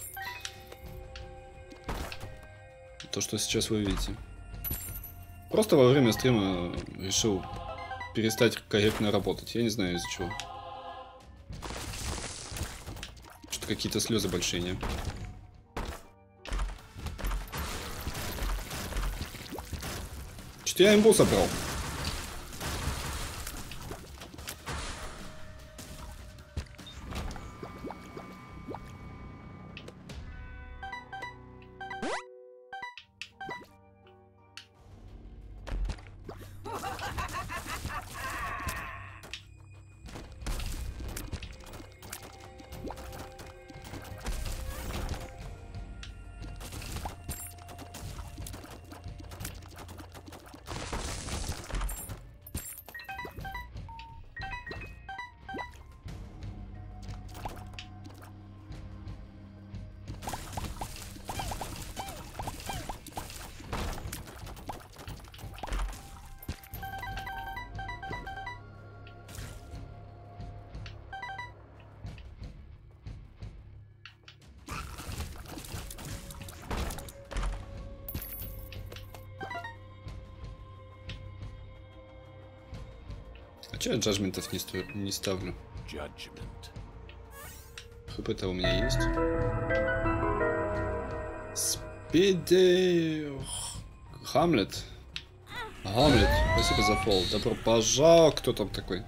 То, что сейчас вы видите. Просто во время стрима решил перестать корректно работать. Я не знаю из-за чего. Что-то какие-то слезы большие, не? Что-то я имбу собрал. Я джаджментов не, сто- не ставлю? Judgment. хп-то у меня есть. Спиди... Хамлет. Гамлет, спасибо за фол. Добро пожаловать. Кто там такой?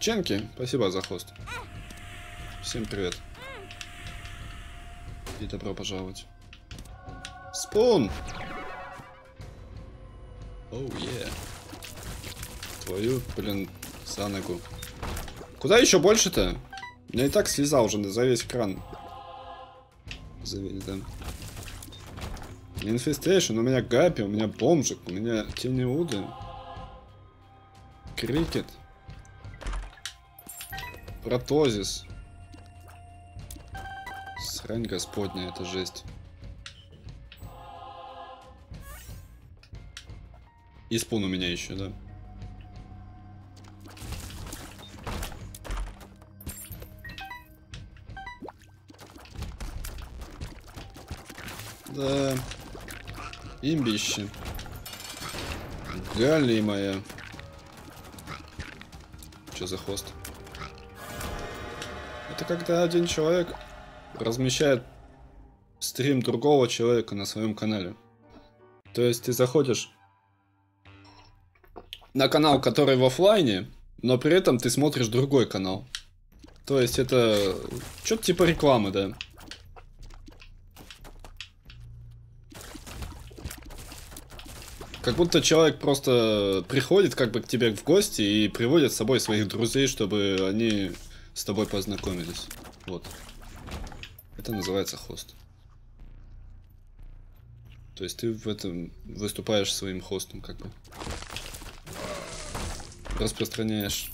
Ченки, спасибо за хост. Всем привет. И добро пожаловать. Спун! Oh, yeah. Твою, блин, за ногу. Куда еще больше-то? Меня и так слеза уже за весь экран. За весь, да. Infestation, у меня Гапи, у меня Бомжик, у меня Тенеуды. Cricket. Proptosis. Срань господня, это жесть. И спун у меня еще, да. Да. Имбище. Галимая. Что за хост? Это когда один человек размещает стрим другого человека на своем канале. То есть ты заходишь на канал, который в оффлайне, но при этом ты смотришь другой канал. То есть это что-то типа рекламы, да. Как будто человек просто приходит как бы к тебе в гости и приводит с собой своих друзей, чтобы они с тобой познакомились. Вот. Это называется хост. То есть ты в этом выступаешь своим хостом, как бы. Распространяешь.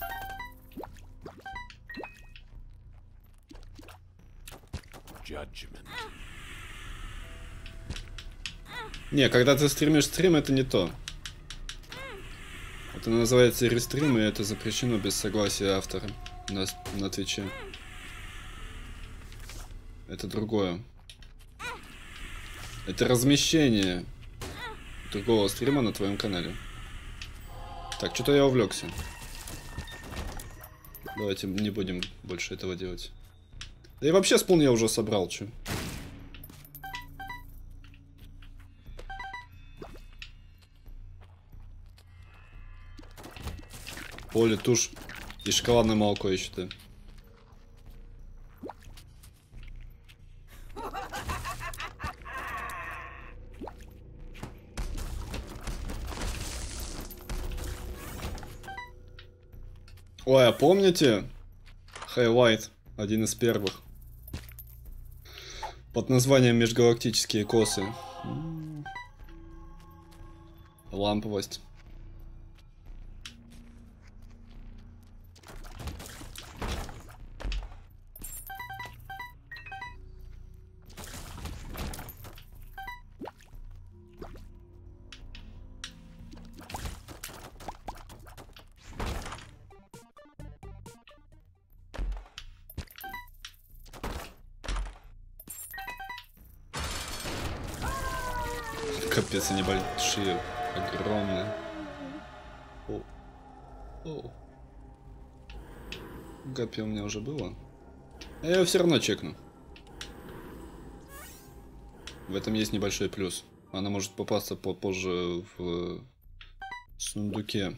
Не, когда ты стримишь стрим, это не то. Это называется рестрим, и это запрещено без согласия автора на, на Твиче. Это другое. Это размещение другого стрима на твоем канале. Так, что-то я увлекся. Давайте не будем больше этого делать. Да и вообще спун я уже собрал, чё. Поле, тушь и шоколадное молоко еще ты. Ой, а помните? Хайлайт, один из первых. Под названием Межгалактические косы. Ламповость. Капец, они большие, огромные. О. О. Гапи у меня уже было. А я его все равно чекну. В этом есть небольшой плюс. Она может попасться попозже в сундуке.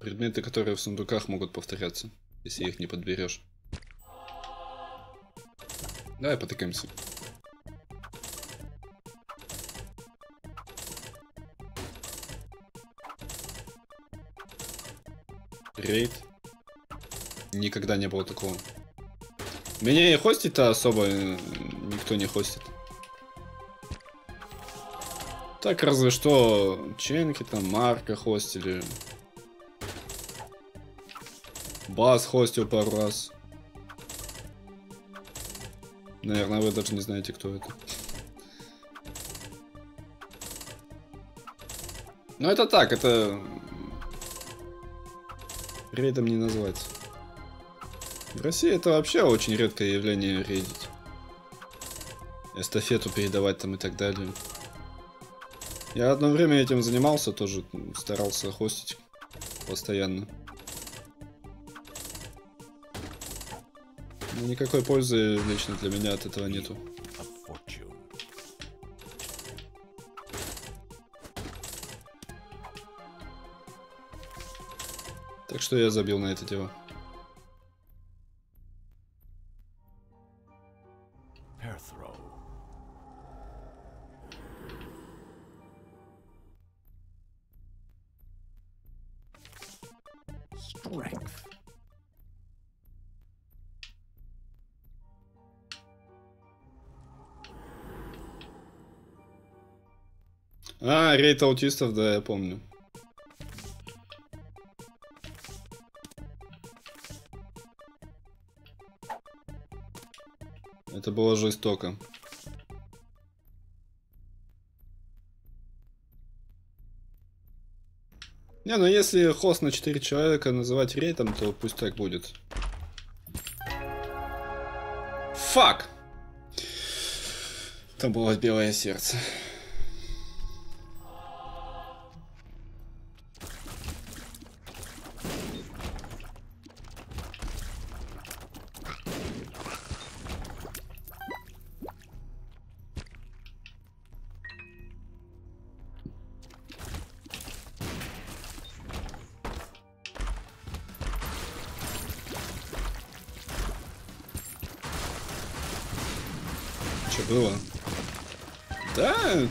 Предметы, которые в сундуках могут повторяться, если их не подберешь. Давай потыкаемся. Рейд. Никогда не было такого. Меня и хостить-то особо э, никто не хостит. Так разве что Ченки там, Марка хостили. Бас хостил пару раз. Наверное, вы даже не знаете, кто это. Ну это так, это рейдом не назвать. В России это вообще очень редкое явление рейдить. Эстафету передавать там и так далее. Я одно время этим занимался, тоже старался хостить постоянно. Но никакой пользы лично для меня от этого нету. Что я забил на это дело. Strength. А, рейд аутистов, да, я помню. Было жестоко. Не, ну если хост на 4 человека называть рейтом, то пусть так будет. Фак! Там было белое сердце.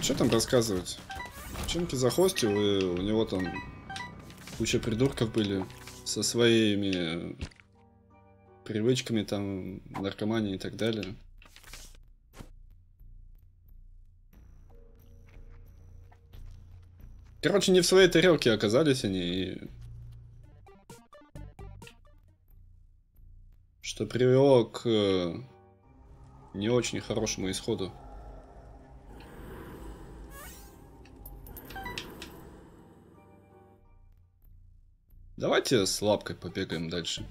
Что там рассказывать? Чемки захостил, и у него там куча придурков были со своими привычками, там, наркоманией и так далее. Короче, не в своей тарелке оказались они, и... Что привело к э, не очень хорошему исходу. Давайте с лапкой побегаем дальше.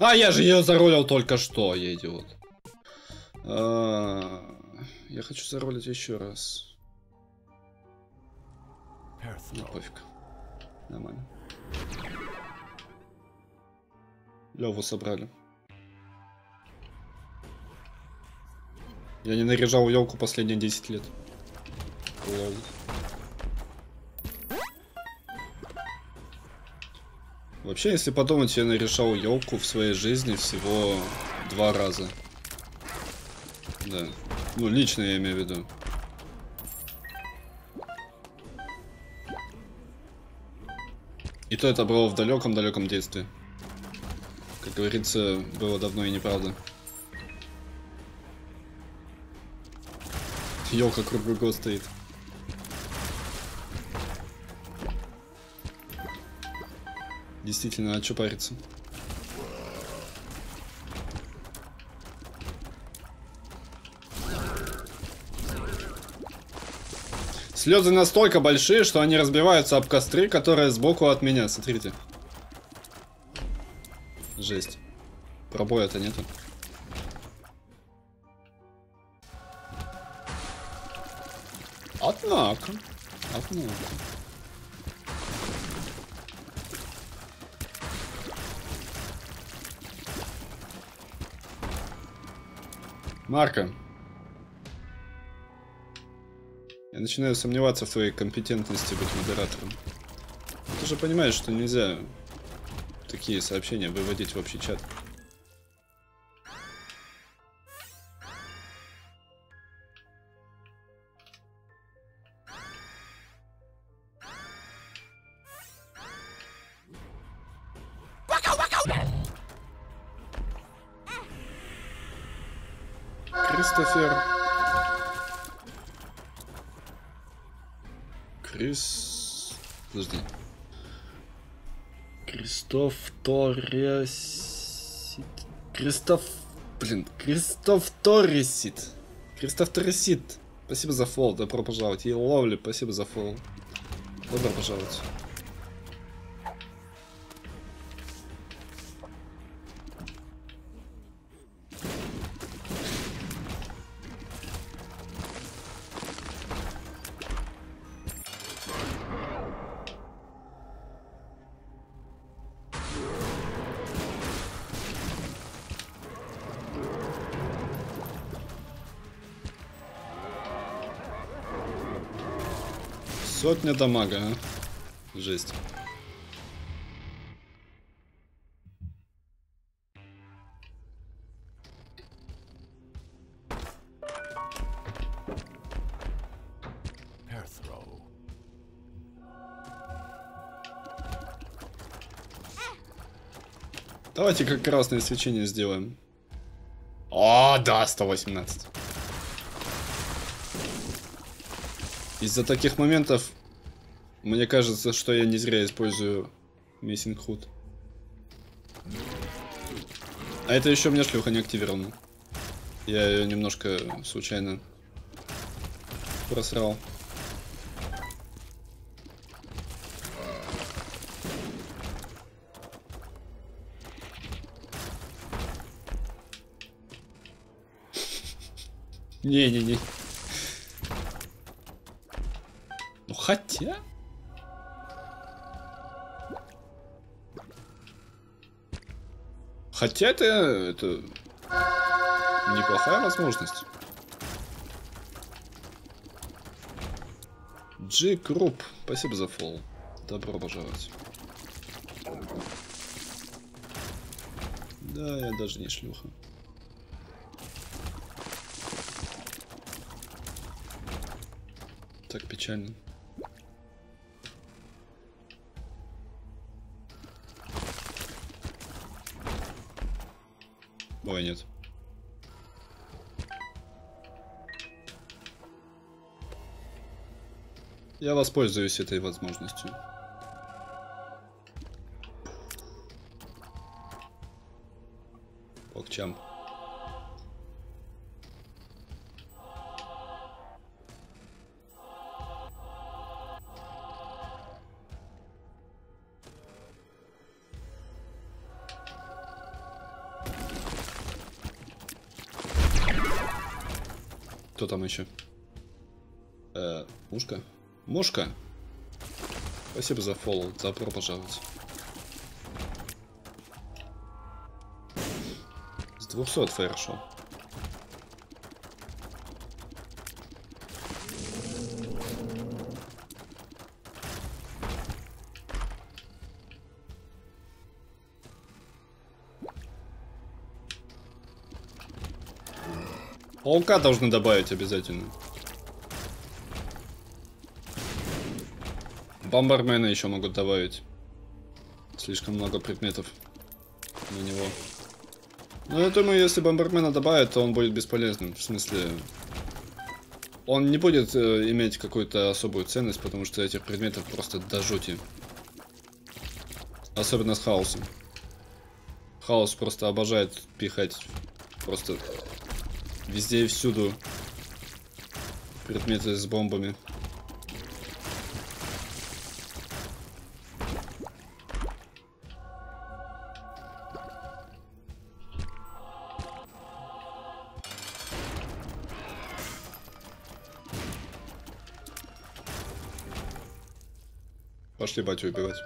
А, я же ее заролил только что, я идиот. А, Я хочу заролить еще раз. Ну, пофиг. Нормально. Леву собрали. Я не наряжал елку последние 10 лет. Лол. Вообще, если подумать, я наряжал елку в своей жизни всего два раза. Да. Ну, лично я имею в виду. И то это было в далеком-далеком детстве. Как говорится, было давно и неправда. Елка круглый год стоит. Действительно, а что париться? Слезы настолько большие, что они разбиваются об костры, которые сбоку от меня. Смотрите. Жесть. Пробоя-то нету. Однако. Однако. Марка. Я начинаю сомневаться в твоей компетентности быть модератором. Ты же понимаешь, что нельзя такие сообщения выводить в общий чат. Кристоф... Блин, Кристоф Торресит. Кристоф Торресит. Спасибо за фол, добро пожаловать. И Ловли, спасибо за фол. Добро пожаловать. Сотня дамага, а? Жесть. Давайте как красное свечение сделаем. О, да, 118. Из-за таких моментов мне кажется, что я не зря использую Missing Hood. А это еще мне шлюха не активирована. Я ее немножко случайно просрал. [laughs] Не-не-не. Хотя... Хотя это, это неплохая возможность. Джи Круп, спасибо за фол. Добро пожаловать. Да, я даже не шлюха. Так печально. Ой, нет. Я воспользуюсь этой возможностью. Покчам. Мушка? Мушка? Спасибо за фоллоу, добро пожаловать. С 200 хорошо. Паука должны добавить обязательно. Бомбармена еще могут добавить. Слишком много предметов на него. Но я думаю, если бомбармена добавят, то он будет бесполезным. В смысле, он не будет э, иметь какую-то особую ценность, потому что этих предметов просто до жути. Особенно с хаосом. Хаос просто обожает пихать просто везде и всюду предметы с бомбами. Пошли батю убивать.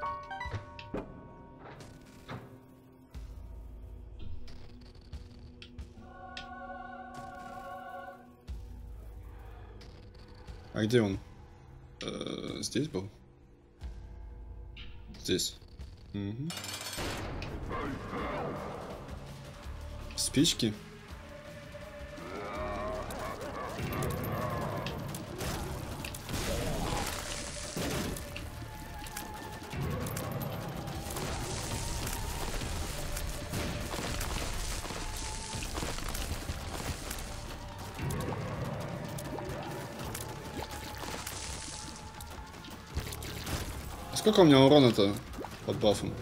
А где он? Э, здесь был? Здесь. Мгм. Спички. Сколько у меня урона-то под бафом?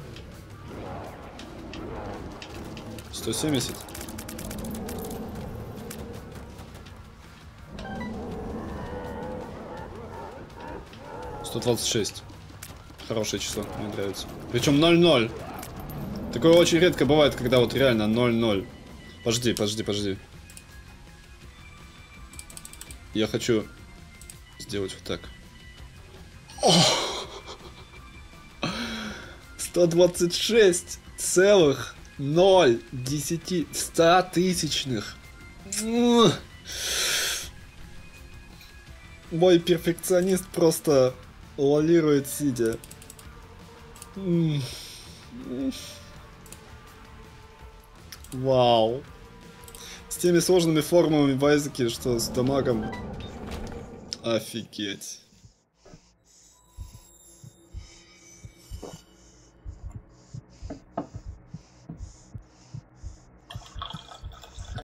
170. Сто двадцать шесть. Хорошее число, мне нравится. Причем 0-0. Такое очень редко бывает, когда вот реально 0-0. Подожди, подожди, подожди. Я хочу сделать вот так. 126 целых 0 10 100 тысячных. Мой перфекционист просто лолирует сидя. Вау. С теми сложными формами Айзеке, что с дамагом. Офигеть.